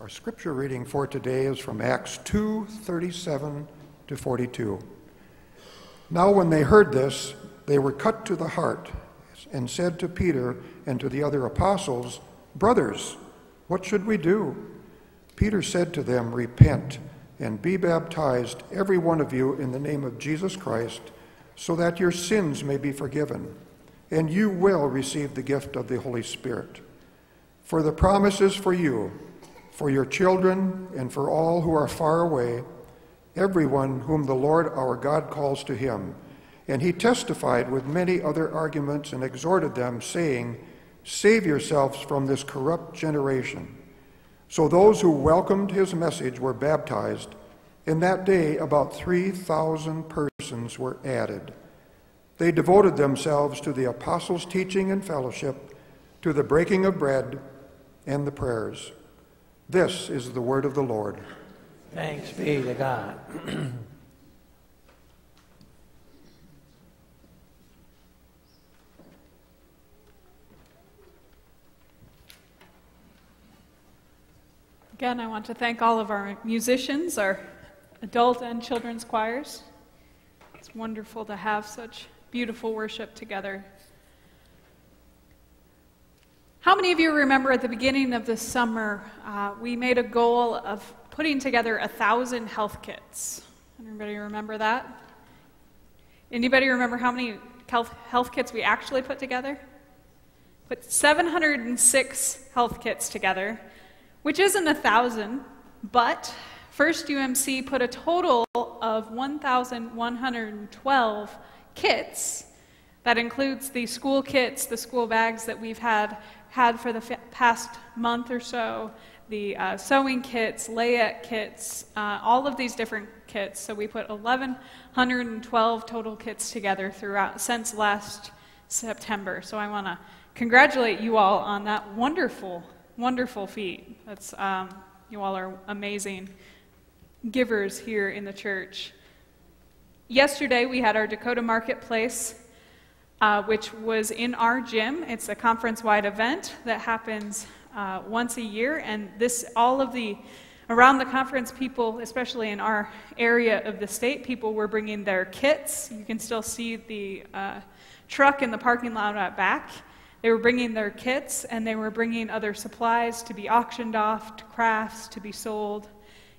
Our scripture reading for today is from Acts 2 37 to 42. Now, when they heard this, they were cut to the heart and said to Peter and to the other apostles, Brothers, what should we do? Peter said to them, Repent and be baptized, every one of you, in the name of Jesus Christ, so that your sins may be forgiven, and you will receive the gift of the Holy Spirit. For the promise is for you for your children, and for all who are far away, everyone whom the Lord our God calls to him. And he testified with many other arguments and exhorted them, saying, Save yourselves from this corrupt generation. So those who welcomed his message were baptized. In that day, about 3,000 persons were added. They devoted themselves to the apostles' teaching and fellowship, to the breaking of bread, and the prayers. This is the word of the Lord. Thanks be to God. Again, I want to thank all of our musicians, our adult and children's choirs. It's wonderful to have such beautiful worship together how many of you remember at the beginning of the summer, uh, we made a goal of putting together a thousand health kits? Anybody remember that? Anybody remember how many health, health kits we actually put together? Put 706 health kits together, which isn't a thousand, but First UMC put a total of 1,112 kits. That includes the school kits, the school bags that we've had had for the past month or so the uh, sewing kits, layette kits, uh, all of these different kits. So we put 1,112 total kits together throughout since last September. So I want to congratulate you all on that wonderful, wonderful feat. That's um, you all are amazing givers here in the church. Yesterday we had our Dakota Marketplace uh, which was in our gym. It's a conference wide event that happens uh, once a year, and this, all of the around the conference, people, especially in our area of the state, people were bringing their kits. You can still see the uh, truck in the parking lot back. They were bringing their kits and they were bringing other supplies to be auctioned off, to crafts to be sold.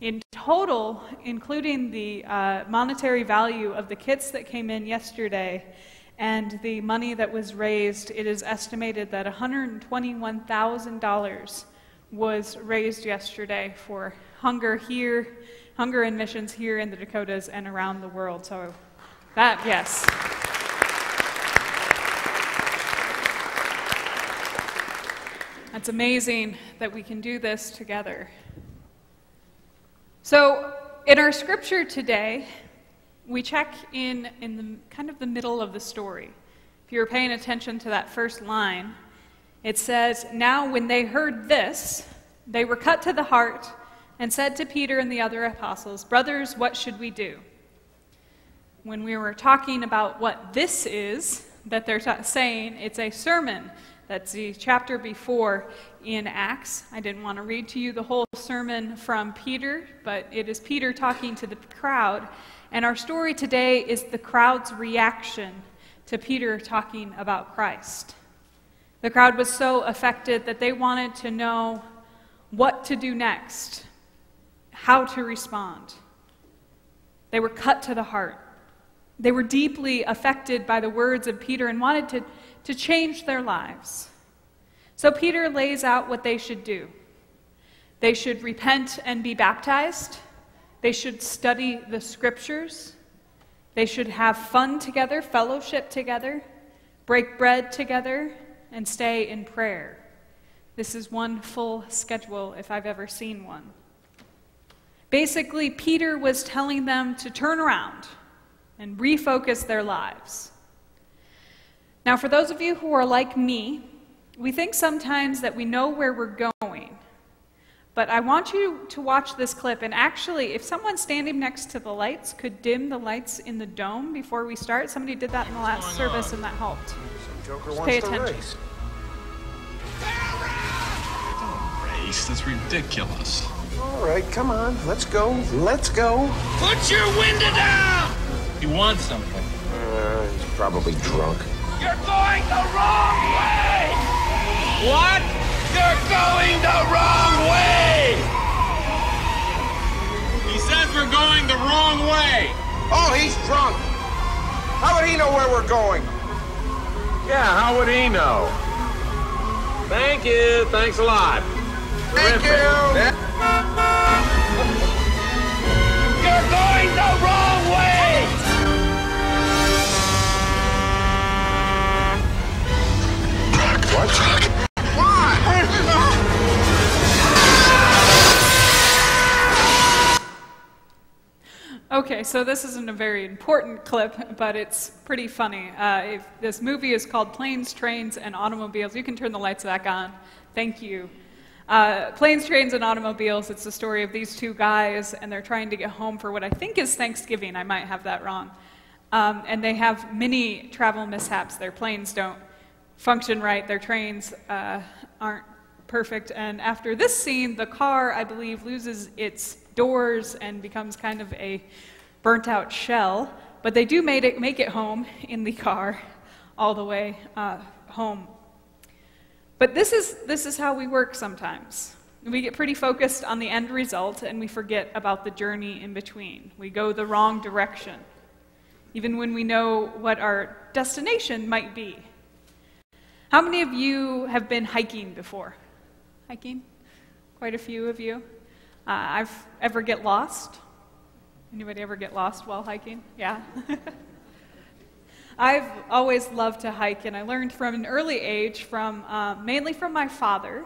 In total, including the uh, monetary value of the kits that came in yesterday, and the money that was raised, it is estimated that $121,000 was raised yesterday for hunger here, hunger and missions here in the Dakotas and around the world. So, that, yes. That's amazing that we can do this together. So, in our scripture today, we check in in the kind of the middle of the story. If you're paying attention to that first line, it says, Now when they heard this, they were cut to the heart and said to Peter and the other apostles, Brothers, what should we do? When we were talking about what this is that they're saying, it's a sermon. That's the chapter before in Acts. I didn't want to read to you the whole sermon from Peter, but it is Peter talking to the crowd and our story today is the crowd's reaction to Peter talking about Christ. The crowd was so affected that they wanted to know what to do next, how to respond. They were cut to the heart. They were deeply affected by the words of Peter and wanted to, to change their lives. So Peter lays out what they should do. They should repent and be baptized. They should study the scriptures. They should have fun together, fellowship together, break bread together, and stay in prayer. This is one full schedule if I've ever seen one. Basically, Peter was telling them to turn around and refocus their lives. Now, for those of you who are like me, we think sometimes that we know where we're going. But I want you to watch this clip. And actually, if someone standing next to the lights could dim the lights in the dome before we start, somebody did that in the last service on? and that helped. Just pay attention. ice. That's ridiculous. All right, come on. Let's go. Let's go. Put your window down! He wants something. Uh, he's probably drunk. You're going the wrong way! What? You're going the wrong way! Oh, he's drunk. How would he know where we're going? Yeah, how would he know? Thank you. Thanks a lot. Thank Terrific. you. You're going the wrong way! Okay, so this isn't a very important clip, but it's pretty funny. Uh, this movie is called Planes, Trains, and Automobiles. You can turn the lights back on. Thank you. Uh, Planes, Trains, and Automobiles. It's the story of these two guys, and they're trying to get home for what I think is Thanksgiving. I might have that wrong. Um, and they have many travel mishaps. Their planes don't function right, their trains uh, aren't perfect. And after this scene, the car, I believe, loses its doors and becomes kind of a burnt out shell. But they do made it, make it home in the car all the way uh, home. But this is, this is how we work sometimes. We get pretty focused on the end result and we forget about the journey in between. We go the wrong direction, even when we know what our destination might be. How many of you have been hiking before? Hiking? Quite a few of you. Uh, I've ever get lost. Anybody ever get lost while hiking? Yeah. I've always loved to hike, and I learned from an early age, from uh, mainly from my father,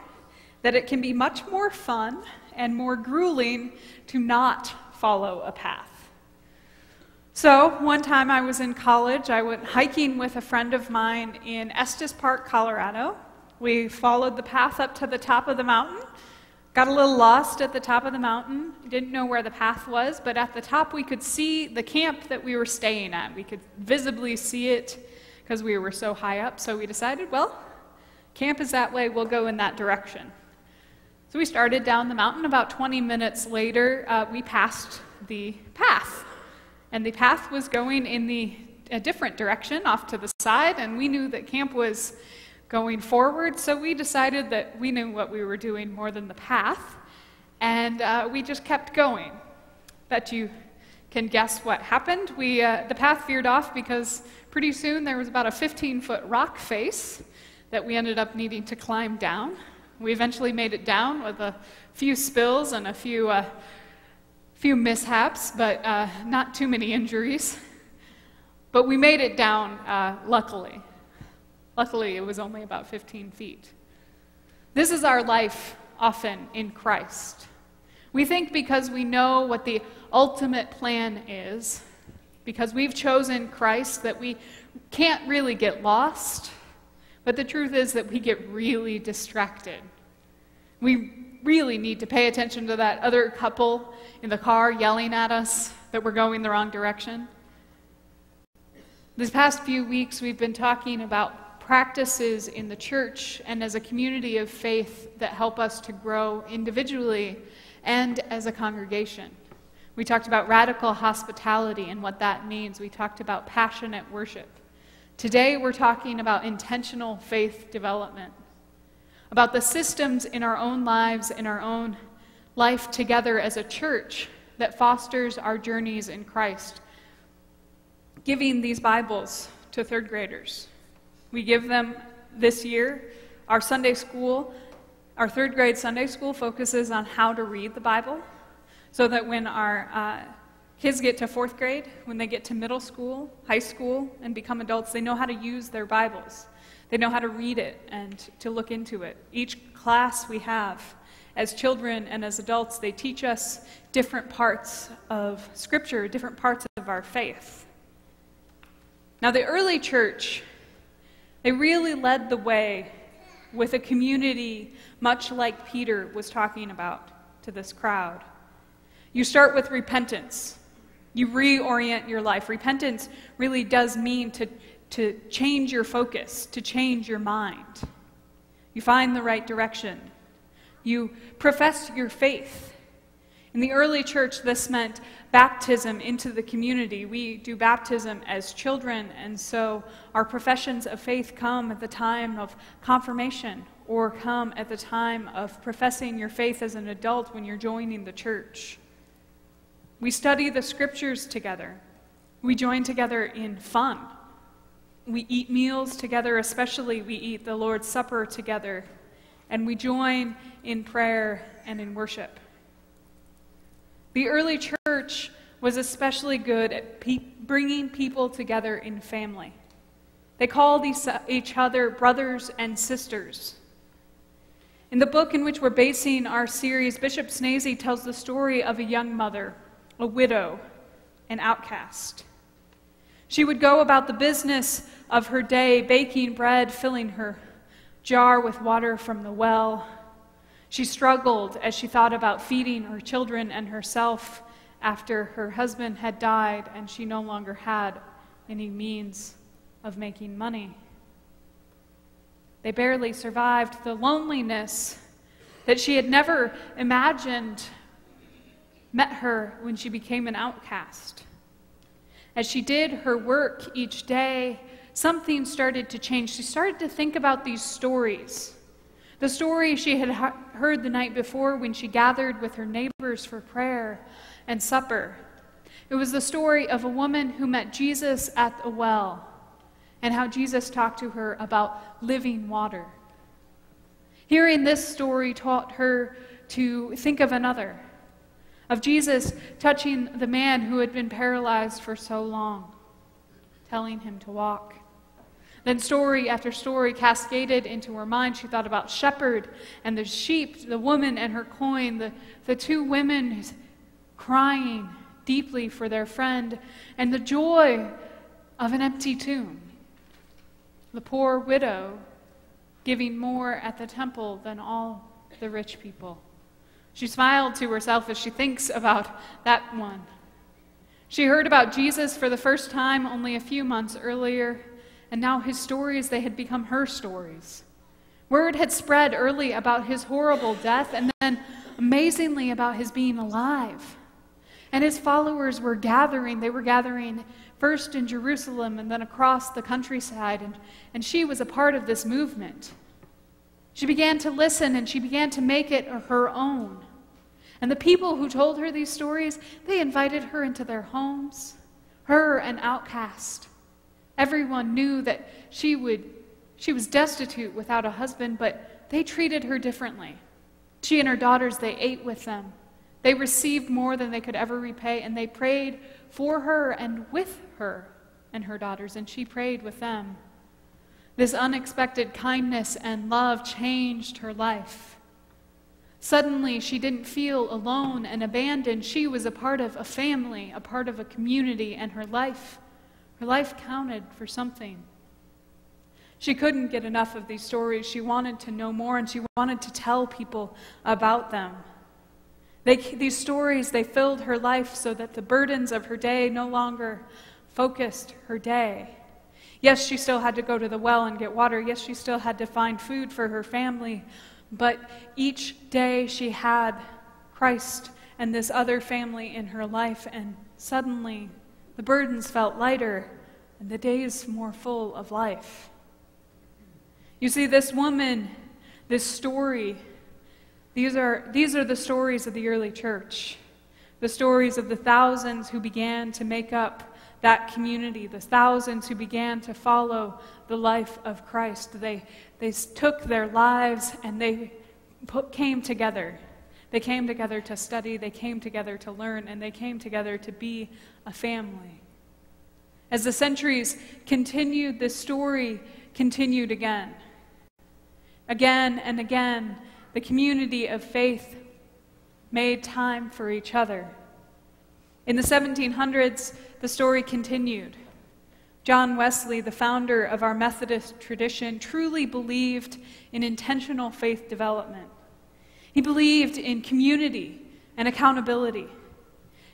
that it can be much more fun and more grueling to not follow a path. So, one time I was in college, I went hiking with a friend of mine in Estes Park, Colorado. We followed the path up to the top of the mountain, got a little lost at the top of the mountain, didn't know where the path was, but at the top we could see the camp that we were staying at. We could visibly see it because we were so high up, so we decided, well, camp is that way, we'll go in that direction. So we started down the mountain. About 20 minutes later, uh, we passed the path. And the path was going in the, a different direction off to the side, and we knew that camp was going forward, so we decided that we knew what we were doing more than the path, and uh, we just kept going. Bet you can guess what happened. We, uh, the path veered off because pretty soon there was about a 15 foot rock face that we ended up needing to climb down. We eventually made it down with a few spills and a few uh, few mishaps, but uh, not too many injuries. But we made it down, uh, luckily. Luckily, it was only about 15 feet. This is our life often in Christ. We think because we know what the ultimate plan is, because we've chosen Christ, that we can't really get lost. But the truth is that we get really distracted. We really need to pay attention to that other couple in the car yelling at us that we're going the wrong direction. These past few weeks, we've been talking about practices in the church and as a community of faith that help us to grow individually and as a congregation. We talked about radical hospitality and what that means. We talked about passionate worship. Today, we're talking about intentional faith development about the systems in our own lives, in our own life together as a church that fosters our journeys in Christ. Giving these Bibles to third graders. We give them this year. Our Sunday school, our third grade Sunday school focuses on how to read the Bible so that when our uh, kids get to fourth grade, when they get to middle school, high school, and become adults, they know how to use their Bibles. They know how to read it and to look into it. Each class we have, as children and as adults, they teach us different parts of Scripture, different parts of our faith. Now, the early church, they really led the way with a community much like Peter was talking about to this crowd. You start with repentance. You reorient your life. Repentance really does mean to to change your focus, to change your mind. You find the right direction. You profess your faith. In the early church, this meant baptism into the community. We do baptism as children, and so our professions of faith come at the time of confirmation or come at the time of professing your faith as an adult when you're joining the church. We study the scriptures together. We join together in fun. We eat meals together, especially we eat the Lord's Supper together. And we join in prayer and in worship. The early church was especially good at pe- bringing people together in family. They called each other brothers and sisters. In the book in which we're basing our series, Bishop Schnase tells the story of a young mother, a widow, an outcast. She would go about the business of her day, baking bread, filling her jar with water from the well. She struggled as she thought about feeding her children and herself after her husband had died and she no longer had any means of making money. They barely survived the loneliness that she had never imagined met her when she became an outcast. As she did her work each day, something started to change. She started to think about these stories. The story she had heard the night before when she gathered with her neighbors for prayer and supper. It was the story of a woman who met Jesus at the well and how Jesus talked to her about living water. Hearing this story taught her to think of another, of Jesus touching the man who had been paralyzed for so long, telling him to walk. Then story after story cascaded into her mind. She thought about shepherd and the sheep, the woman and her coin, the, the two women crying deeply for their friend, and the joy of an empty tomb the poor widow giving more at the temple than all the rich people. She smiled to herself as she thinks about that one. She heard about Jesus for the first time only a few months earlier, and now his stories, they had become her stories. Word had spread early about his horrible death, and then amazingly about his being alive. And his followers were gathering. They were gathering first in Jerusalem and then across the countryside, and, and she was a part of this movement. She began to listen and she began to make it her own. And the people who told her these stories, they invited her into their homes, her an outcast. Everyone knew that she would she was destitute without a husband, but they treated her differently. She and her daughters, they ate with them. They received more than they could ever repay, and they prayed for her and with her and her daughters, and she prayed with them. This unexpected kindness and love changed her life. Suddenly, she didn't feel alone and abandoned. She was a part of a family, a part of a community, and her life, her life counted for something. She couldn't get enough of these stories. She wanted to know more, and she wanted to tell people about them. They, these stories, they filled her life so that the burdens of her day no longer focused her day. Yes, she still had to go to the well and get water. Yes, she still had to find food for her family. But each day she had Christ and this other family in her life, and suddenly the burdens felt lighter and the days more full of life. You see, this woman, this story, these are, these are the stories of the early church, the stories of the thousands who began to make up that community, the thousands who began to follow the life of Christ. They, they took their lives and they put, came together. They came together to study, they came together to learn, and they came together to be a family. As the centuries continued, this story continued again. Again and again, the community of faith made time for each other. In the 1700s, the story continued. John Wesley, the founder of our Methodist tradition, truly believed in intentional faith development. He believed in community and accountability.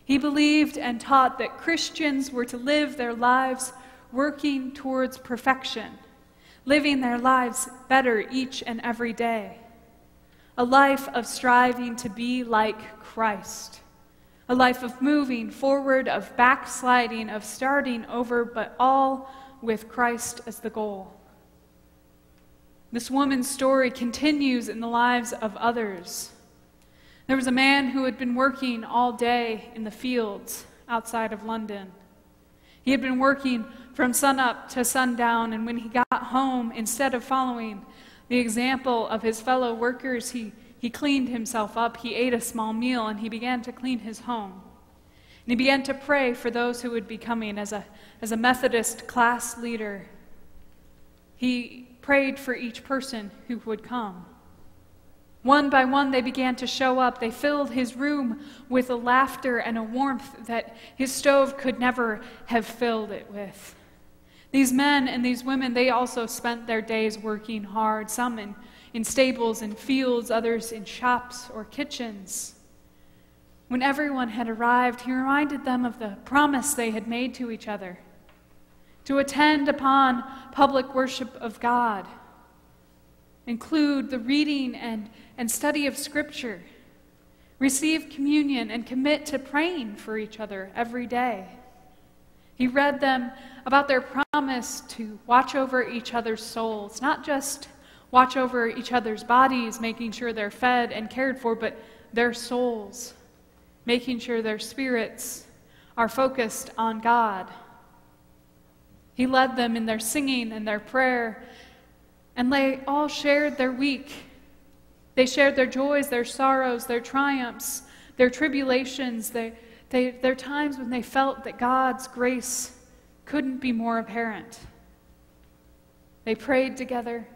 He believed and taught that Christians were to live their lives working towards perfection, living their lives better each and every day. a life of striving to be like Christ, a life of moving forward, of backsliding, of starting over, but all with Christ as the goal. This woman's story continues in the lives of others. There was a man who had been working all day in the fields outside of London. He had been working from sunup to sundown, and when he got home, instead of following the example of his fellow workers, he, he cleaned himself up, he ate a small meal, and he began to clean his home. And he began to pray for those who would be coming as a, as a Methodist class leader. He prayed for each person who would come. One by one, they began to show up. They filled his room with a laughter and a warmth that his stove could never have filled it with. These men and these women, they also spent their days working hard, some in, in stables and fields, others in shops or kitchens. When everyone had arrived, he reminded them of the promise they had made to each other to attend upon public worship of God, include the reading and and study of Scripture, receive communion, and commit to praying for each other every day. He read them about their promise to watch over each other's souls, not just watch over each other's bodies, making sure they're fed and cared for, but their souls, making sure their spirits are focused on God. He led them in their singing and their prayer, and they all shared their week they shared their joys, their sorrows, their triumphs, their tribulations, they, they, their times when they felt that God's grace couldn't be more apparent. They prayed together,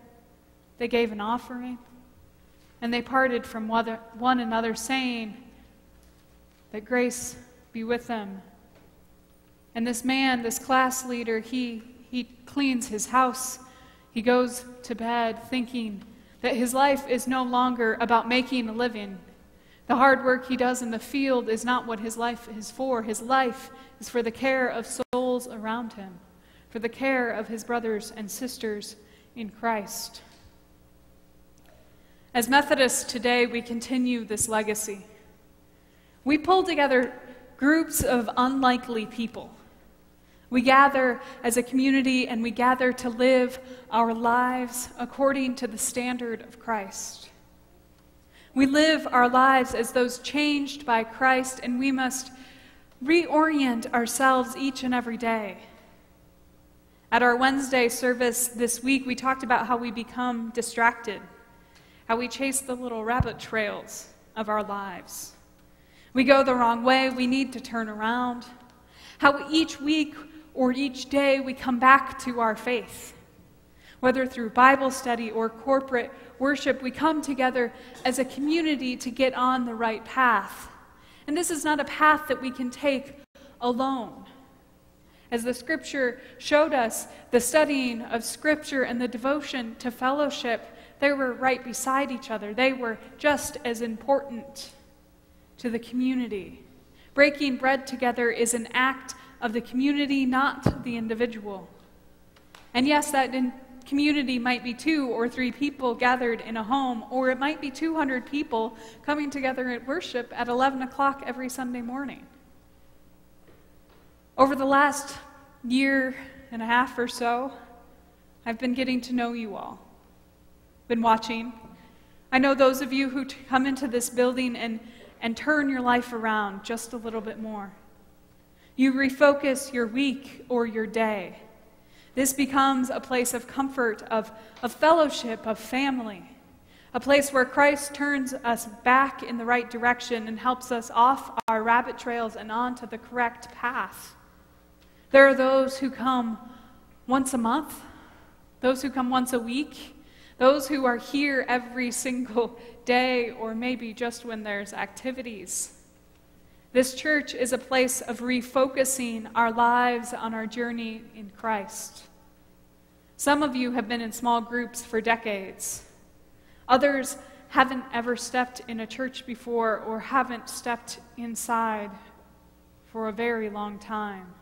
they gave an offering, and they parted from one another, saying that grace be with them. And this man, this class leader, he, he cleans his house. He goes to bed thinking that his life is no longer about making a living. The hard work he does in the field is not what his life is for. His life is for the care of souls around him, for the care of his brothers and sisters in Christ. As Methodists today, we continue this legacy. We pull together groups of unlikely people we gather as a community and we gather to live our lives according to the standard of Christ. We live our lives as those changed by Christ, and we must reorient ourselves each and every day. At our Wednesday service this week, we talked about how we become distracted, how we chase the little rabbit trails of our lives. We go the wrong way, we need to turn around. How each week or each day we come back to our faith. Whether through Bible study or corporate worship, we come together as a community to get on the right path. And this is not a path that we can take alone. As the scripture showed us, the studying of scripture and the devotion to fellowship, they were right beside each other. They were just as important to the community. Breaking bread together is an act of the community, not the individual. And yes, that community might be two or three people gathered in a home, or it might be 200 people coming together at worship at 11 o'clock every Sunday morning. Over the last year and a half or so, I've been getting to know you all, been watching. I know those of you who come into this building and, and turn your life around just a little bit more. You refocus your week or your day. This becomes a place of comfort, of, of fellowship, of family, a place where Christ turns us back in the right direction and helps us off our rabbit trails and onto the correct path. There are those who come once a month, those who come once a week, those who are here every single day, or maybe just when there's activities. This church is a place of refocusing our lives on our journey in Christ. Some of you have been in small groups for decades. Others haven't ever stepped in a church before or haven't stepped inside for a very long time.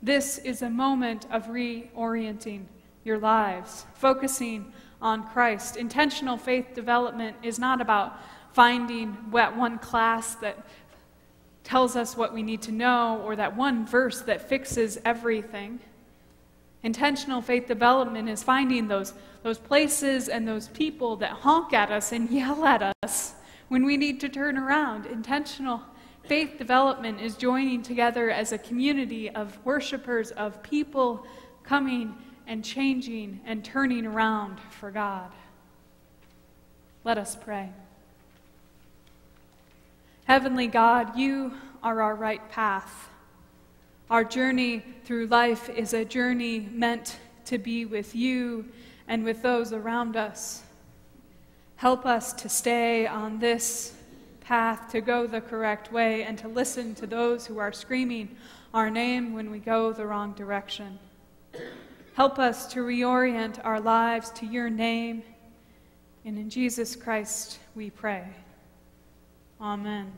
This is a moment of reorienting your lives, focusing on Christ. Intentional faith development is not about finding that one class that tells us what we need to know or that one verse that fixes everything. Intentional faith development is finding those, those places and those people that honk at us and yell at us when we need to turn around. Intentional faith development is joining together as a community of worshipers, of people coming and changing and turning around for God. Let us pray. Heavenly God, you are our right path. Our journey through life is a journey meant to be with you and with those around us. Help us to stay on this path, to go the correct way, and to listen to those who are screaming our name when we go the wrong direction. Help us to reorient our lives to your name. And in Jesus Christ we pray. Amen.